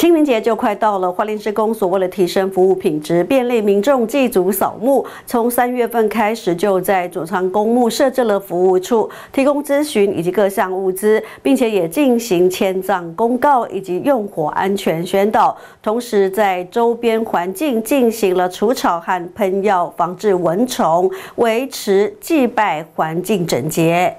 清明节就快到了，花莲市公所为了提升服务品质，便利民众祭祖扫墓，从三月份开始就在左仓公墓设置了服务处，提供咨询以及各项物资，并且也进行迁葬公告以及用火安全宣导，同时在周边环境进行了除草和喷药，防治蚊虫，维持祭拜环境整洁。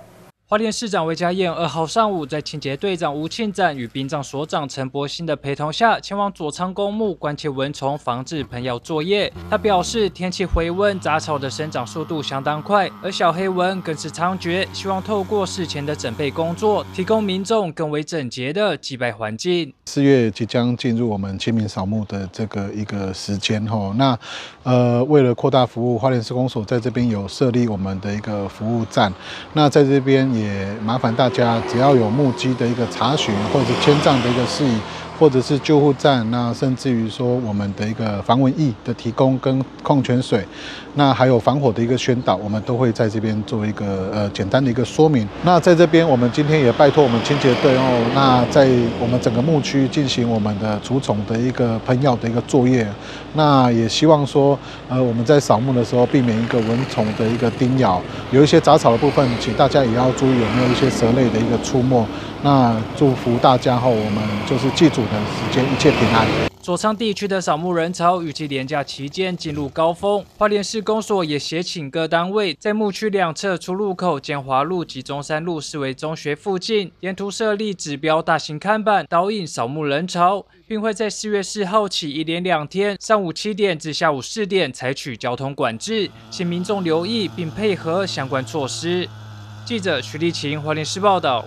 花莲市长魏家燕二号上午，在清洁队长吴庆展与殡葬所长陈柏兴的陪同下，前往左仓公墓关切蚊虫防治喷药作业。他表示，天气回温，杂草的生长速度相当快，而小黑蚊更是猖獗。希望透过事前的准备工作，提供民众更为整洁的祭拜环境。四月即将进入我们清明扫墓的这个一个时间哈，那呃，为了扩大服务，花莲施工所在这边有设立我们的一个服务站，那在这边也。也麻烦大家，只要有目击的一个查询，或者是迁葬的一个事宜。或者是救护站，那甚至于说我们的一个防蚊液的提供跟矿泉水，那还有防火的一个宣导，我们都会在这边做一个呃简单的一个说明。那在这边，我们今天也拜托我们清洁队哦，那在我们整个牧区进行我们的除虫的一个喷药的一个作业。那也希望说，呃，我们在扫墓的时候避免一个蚊虫的一个叮咬，有一些杂草的部分，请大家也要注意有没有一些蛇类的一个出没。那祝福大家后，我们就是祭祖的时间一切平安。左昌地区的扫墓人潮预计连假期间进入高峰。花莲市公所也协请各单位在墓区两侧出入口建华路及中山路视为中学附近，沿途设立指标大型看板，导引扫墓人潮，并会在四月四号起一连两天，上午七点至下午四点采取交通管制，请民众留意并配合相关措施。记者徐立晴，花莲市报道。